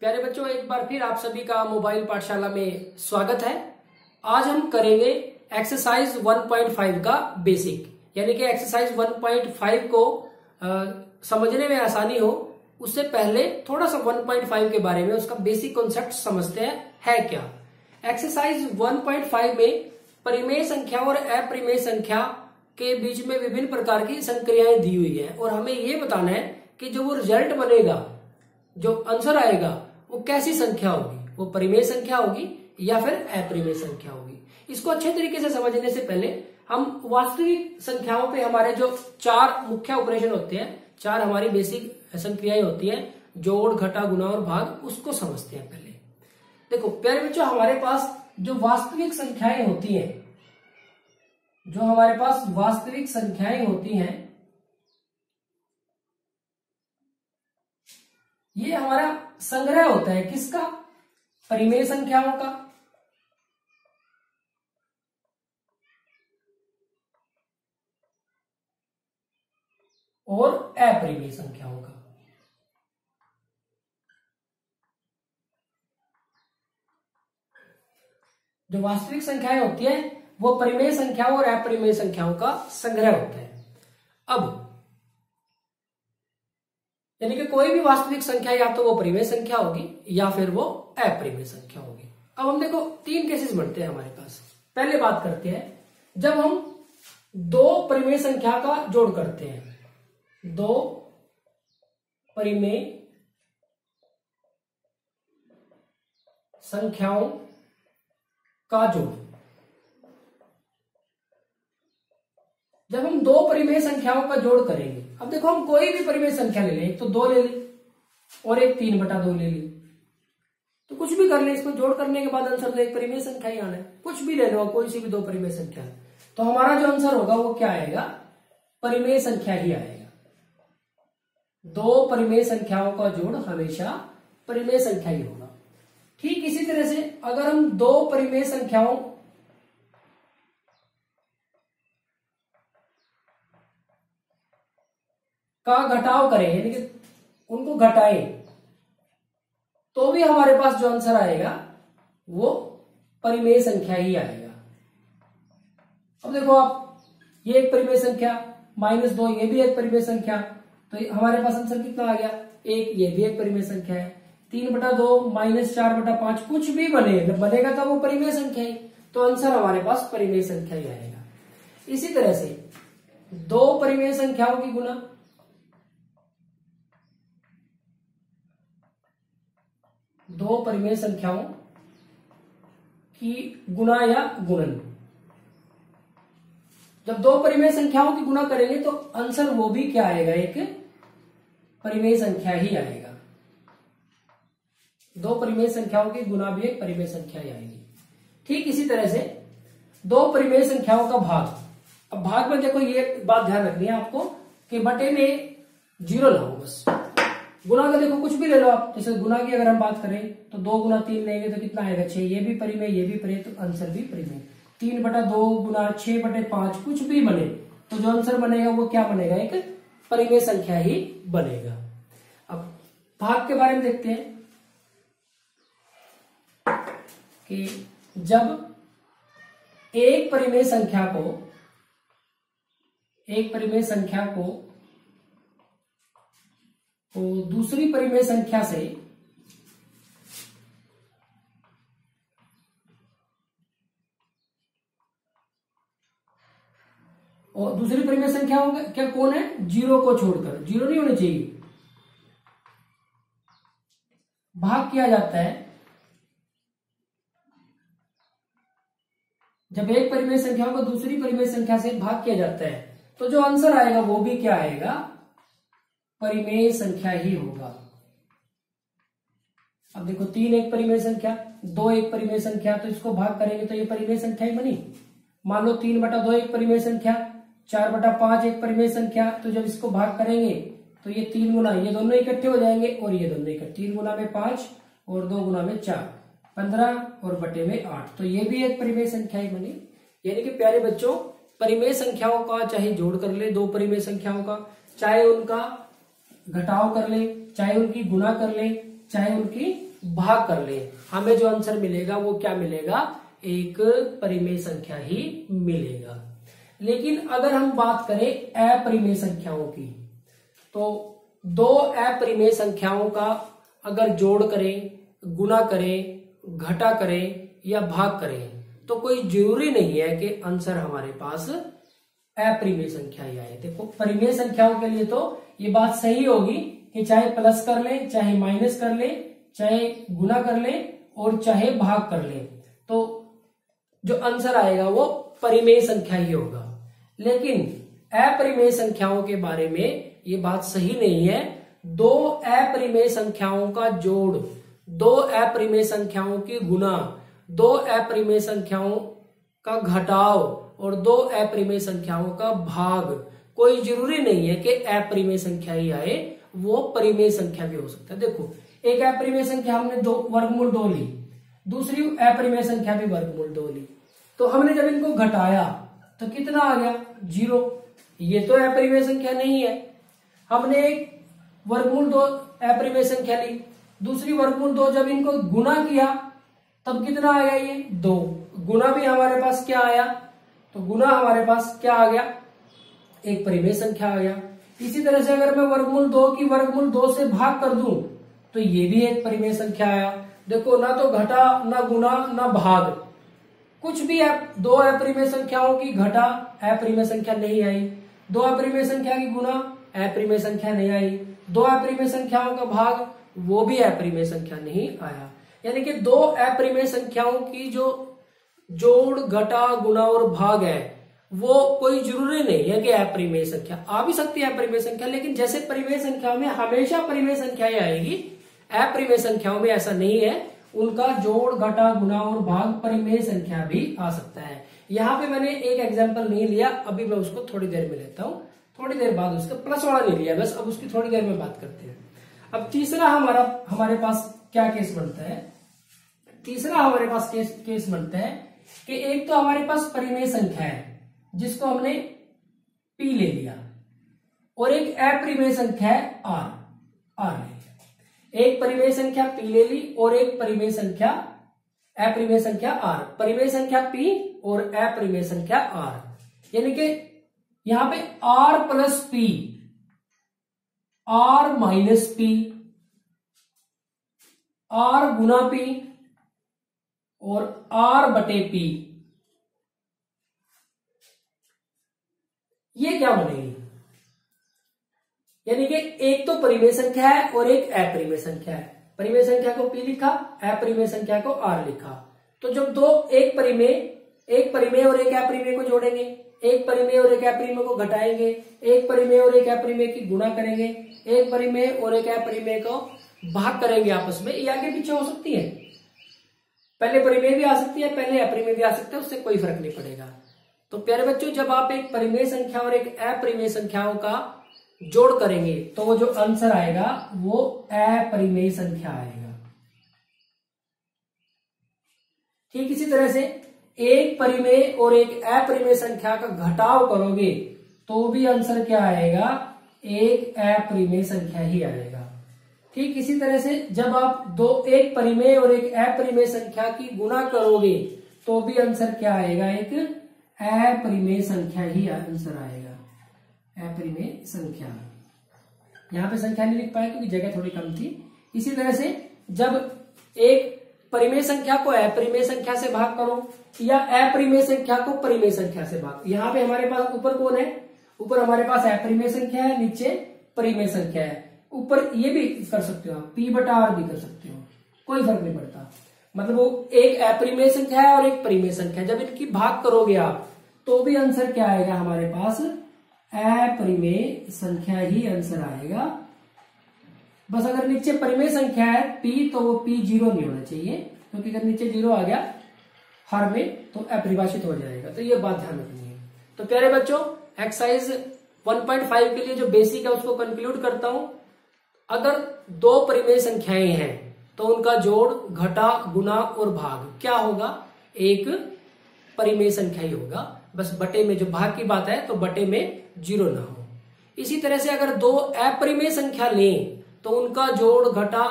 प्यारे बच्चों एक बार फिर आप सभी का मोबाइल पाठशाला में स्वागत है। आज हम करेंगे एक्सरसाइज 1.5 का बेसिक। यानी कि एक्सरसाइज 1.5 को आ, समझने में आसानी हो उससे पहले थोड़ा सा 1.5 के बारे में उसका बेसिक कॉन्सेप्ट समझते हैं है क्या? एक्सरसाइज 1.5 में परिमेय संख्या और अप्रिमेय संख्या के बीच में विभिन्न प्रकार की संक्रियाएँ दी हुई है। और हमें ये बताना है कि जो वो रिज़ल्ट बनेगा जो आंसर आएगा वो कैसी संख्या होगी? वो परिमेय संख्या होगी या फिर अपरिमेय संख्या होगी? इसको अच्छे तरीके से समझने से पहले हम वास्तविक संख्याओं पे हमारे जो चार मुख्य ऑपरेशन होते हैं, चार हमारी बेसिक संक्रियाएँ होती हैं जोड़ घटा गुना और भाग, उसको समझते हैं पहले। देखो, प्यारे बच्चों, हमारे पास जो वास्तविक संख्याएँ होती हैं, जो हमारे पास वास्तविक संख्याएँ होती हैं ये हमारा संग्रह होता है किसका? परिमेय संख्याओं का। और अपरिमेय संख्याओं का। जो वास्तविक संख्याएँ होती है, वो परिमेय संख्याओं और अपरिमेय संख्याओं का संग्रह होता है। अब यानी कि कोई भी वास्तविक संख्या या तो वो परिमेय संख्या होगी या फिर वो अपरिमेय संख्या होगी। अब हम देखो, तीन केसेस बनते हैं हमारे पास। पहले बात करते हैं, जब हम दो परिमेय संख्या का जोड़ करते हैं, दो परिमेय संख्याओं का जोड़। जब हम दो परिमेय संख्याओं का जोड़ करेंगे अब देखो, हम कोई भी परिमेय संख्या ले लें, एक तो दो ले ली और एक तीन बटा दो ले ली। तो कुछ भी कर ले, इसको जोड़ करने के बाद आंसर तो एक परिमेय संख्या ही आना है। कुछ भी ले लो, कोई सी भी दो परिमेय संख्या तो हमारा जो आंसर होगा, वो क्या आएगा? परिमेय संख्या ही आएगा। दो परिमेय संख्याओं का जोड़ हमेशा परिमेय संख्या ही होगा। ठीक इसी तरह से, अगर हम दो परिमेय संख्याओं का घटाव करें, यानी कि उनको घटाएँ तो भी हमारे पास जो आंसर आएगा, वो परिमेय संख्या ही आएगा। अब देखो आप, ये एक परिमेय संख्या, माइनस दो, ये भी एक परिमेय संख्या तो हमारे पास आंसर कितना आ गया? एक, ये भी एक परिमेय संख्या है। तीन बटा दो, माइनस चार बटा पाँच, कुछ भी बने बनेगा तो वो परिमेय संख्या ही तो आंसर हमारे पास परिमेय संख्या ही आएगा। इसी तरह से दो परिमेय संख्याओं की गुना दो परिमेय संख्याओं की गुणा या गुणन। जब दो परिमेय संख्याओं की गुणा करेंगे तो आंसर वो भी क्या आएगा? एक परिमेय संख्या ही आएगा। दो परिमेय संख्याओं की गुणा भी एक परिमेय संख्या ही आएगी। ठीक इसी तरह से दो परिमेय संख्याओं का भाग। अब भाग में देखो, ये बात ध्यान रखनी है आपको कि बटे में ज़ीरो लाओ बस। गुना का देखो, कुछ भी ले लो आप। जैसे गुना की अगर हम बात करें तो दो गुना तीन लेंगे तो कितना आएगा? छह। ये भी परिमेय, ये भी परिमेय तो आंसर भी परिमेय। तीन बटा दो गुना छह बटे पाँच, कुछ भी बने तो जो आंसर बनेगा वो क्या बनेगा? एक परिमेय संख्या ही बनेगा। अब भाग के बारे में देखते हैं कि जब एक परिमेय संख्या को, एक परिमेय संख्या को तो दूसरी परिमेय संख्या से और दूसरी परिमेय संख्या होगा, क्या कौन है? ज़ीरो को छोड़कर। ज़ीरो नहीं होने चाहिए। भाग किया जाता है। जब एक परिमेय संख्या को दूसरी परिमेय संख्या से भाग किया जाता है। तो जो आंसर आएगा, वो भी क्या आएगा? परिमेय संख्या ही होगा। अब देखो, तीन एक परिमेय संख्या, दो एक परिमेय संख्या तो इसको भाग करेंगे तो ये परिमेय संख्या ही बनी। मान लो तीन बटा दो एक परिमेय संख्या, चार बटा पाँच एक परिमेय संख्या तो जब इसको भाग करेंगे तो ये तीन गुना, ये दोनों इकट्ठे हो जाएँगे और ये दोनों इकट्ठे, तीन गुना में पाँच और दो गुना में चार, पंद्रह और बटे में आठ। तो ये भी एक परिमेय संख्या ही बनी। यानी कि प्यारे बच्चों, परिमेय संख्याओं का चाहे जोड़ कर ले, दो परिमेय संख्याओं का, चाहे उनका घटाव कर ले, चाहे उनकी गुना कर ले, चाहे उनकी भाग कर ले। हमें जो आंसर मिलेगा, वो क्या मिलेगा? एक परिमेय संख्या ही मिलेगा। लेकिन अगर हम बात करें अपरिमेय संख्याओं की तो दो अपरिमेय संख्याओं का अगर जोड़ करें, गुना करें, घटा करें या भाग करें तो कोई ज़रूरी नहीं है कि आंसर हमारे पास अपरिमेय संख्या ही आए। देखो, परिमेय संख्याओं के लिए तो ये बात सही होगी कि चाहे प्लस कर ले, चाहे माइनस कर ले, चाहे गुना कर ले और चाहे भाग कर ले। तो जो आंसर आएगा वो परिमेय संख्या ही होगा। लेकिन अपरिमेय संख्याओं के बारे में ये बात सही नहीं है। दो अपरिमेय संख्याओं का जोड़, दो अपरिमेय संख्याओं की गुना दो अपरिमेय संख्याओं का घटाव और दो अपरिमेय संख्याओं का भाग कोई ज़रूरी नहीं है कि अपरिमेय संख्या ही आए, वो परिमेय संख्या भी हो सकता है। देखो, एक अपरिमेय संख्या हमने दो, वर्गमूल दो ली, दूसरी अपरिमेय संख्या भी वर्गमूल दो ली। तो हमने जब इनको घटाया तो कितना आ गया? ज़ीरो। ये तो अपरिमेय संख्या नहीं है। हमने एक वर्गमूल दो अपरिमेय संख्या ली, दूसरी वर्गमूल दो जब इनको गुना किया, तब कितना आ गया ये? दो। गुना भी हमारे पास क्या आया? तो गुना हमारे पास क्या आ गया? एक परिमेय संख्या आ गया। इसी तरह से अगर मैं वर्गमूल दो की वर्गमूल दो से भाग कर दू तो ये भी एक परिमेय संख्या आया। देखो, ना तो घटा, ना गुना ना भाग। कुछ भी है दो अपरिमेय संख्याओं की घटा, अपरिमेय संख्या नहीं आई। दो अपरिमेय संख्या की गुना अपरिमेय संख्या नहीं आई। दो अपरिमेय संख्याओं का भाग, वो भी अपरिमेय संख्या नहीं आया। यानी कि दो अपरिमेय संख्याओं की जो जोड़, घटा गुना और भाग है वो कोई ज़रूरी नहीं है कि अपरिमेय संख्या। आ भी सकती है अपरिमेय संख्या, लेकिन जैसे परिमेय संख्या में हमेशा परिमेय संख्या आएगी, अपरिमेय संख्याओं में ऐसा नहीं है। उनका जोड़, घटा गुना और भाग परिमेय संख्या भी आ सकता है। यहाँ पे मैंने एक एग्ज़ाम्पल नहीं लिया, अभी मैं उसको थोड़ी देर में लेता हूँ। थोड़ी देर बाद उसका प्लस वाला नहीं लिया, बस अब उसकी थोड़ी देर में बात करते हैं। अब तीसरा हमारा, हमारे पास क्या केस बनता है? तीसरा हमारे पास केस केस बनता है कि एक तो हमारे पास परिमेय संख्या है। जिसको हमने पी ले लिया। और एक अपरिमेय संख्या है आर आर ले लिया। एक परिमेय संख्या पी ले ली और एक परिमेय संख्या अपरिमेय संख्या आर परिमेय संख्या पी और अपरिमेय संख्या आर यानी कि यहाँ पे R plus P R minus P R गुना पी और आर बटे पी ये क्या बनेगी यानी कि एक तो परिमेय संख्या है और एक अपरिमेय संख्या है? परिमेय संख्या को पी लिखा अपरिमेय संख्या को आर लिखा। तो जब दो एक परिमेय एक परिमेय और एक अपरिमेय को जोड़ेंगे, एक परिमेय और एक अपरिमेय को घटाएँगे, एक परिमेय और एक अपरिमेय की गुणा करेंगे, एक परिमेय और एक अपरिमेय को भाग करेंगे आपस में, ये आगे पीछे हो सकती है। पहले परिमेय भी आ सकती है, पहले अपरिमेय भी आ सकता है, उससे कोई फ़र्क नहीं पड़ेगा। तो प्यारे बच्चों, जब आप एक परिमेय संख्या और एक अपरिमेय संख्याओं का जोड़ करेंगे तो वो जो आंसर आएगा, वो अपरिमेय संख्या आएगा। ठीक इसी तरह से एक परिमेय और एक अपरिमेय संख्या का घटाव करोगे तो भी आंसर क्या आएगा? एक अपरिमेय संख्या ही आएगा। ठीक इसी तरह से जब आप दो एक परिमेय और एक अपरिमेय संख्या की गुणा करोगे तो भी आंसर क्या आएगा? एक अपरिमेय संख्या ही आंसर आएगा। अपरिमेय संख्या। यहाँ पे संख्या नहीं लिख पाए क्योंकि जगह थोड़ी कम थी। इसी तरह से जब एक परिमेय संख्या को अपरिमेय संख्या से भाग करो या अपरिमेय संख्या को परिमेय संख्या से भाग। यहाँ पे हमारे पास ऊपर कौन है? ऊपर हमारे पास अपरिमेय संख्या है, नीचे परिमेय संख्या है। ऊपर ये भी कर सकते हो आप पी बटा आर भी कर सकते हो। कोई फ़र्क नहीं पड़ता। मतलब वो एक अपरिमेय संख्या है और एक परिमेय संख्या जब इनकी भाग करोगे आप तो भी आंसर क्या आएगा हमारे पास? अपरिमेय संख्या ही आंसर आएगा। बस अगर नीचे परिमेय संख्या है पी तो वो पी ज़ीरो नहीं होना चाहिए, क्योंकि तो अगर नीचे ज़ीरो आ गया, हर में तो अपरिभाषित हो जाएगा। तो ये बात ध्यान रखनी है। तो प्यारे बच्चों एक्सरसाइज 1.5 के लिए जो बेसिक है, उसको कंक्लूड करता हूँ। अगर दो परिमेय संख्याएँ हैं तो उनका जोड़ घटा गुना और भाग क्या होगा? एक परिमेय संख्या ही होगा। बस बटे में, जो भाग की बात है तो बटे में ज़ीरो ना हो। इसी तरह से अगर दो अपरिमेय संख्या लें तो उनका जोड़ घटा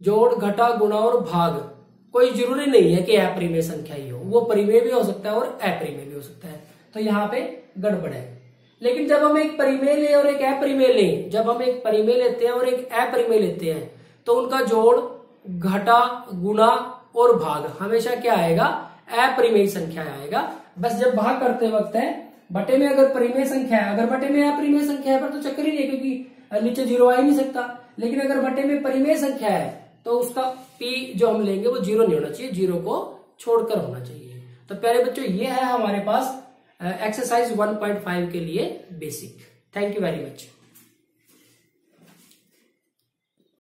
जोड़ घटा गुणा और भाग, कोई ज़रूरी नहीं है कि अपरिमेय संख्या ही हो। वो परिमेय भी हो सकता है और अपरिमेय भी हो सकता है। तो यहाँ पे गड़बड़ है। लेकिन जब हम एक परिमेय ले और एक अपरिमेय ले, जब हम एक परिमेय लेते हैं और एक अपरिमेय लेते हैं तो उनका जोड़ घटा, गुणा और भाग हमेशा क्या आएगा? अपरिमेय संख्या आएगा। बस जब भाग करते वक्त है, बटे में अगर परिमेय संख्या है, अगर बटे में अपरिमेय संख्या है पर तो चक्कर ही नहीं क्योंकि नीचे ज़ीरो आ ही नहीं सकता। लेकिन अगर बटे में परिमेय संख्या है तो उसका पी जो हम लेंगे वो ज़ीरो नहीं होना चाहिए, ज़ीरो को छोड़कर होना चाहिए। तो प्यारे बच्चों, ये है हमारे पास एक्सरसाइज 1.5 के लिए basic thank you very much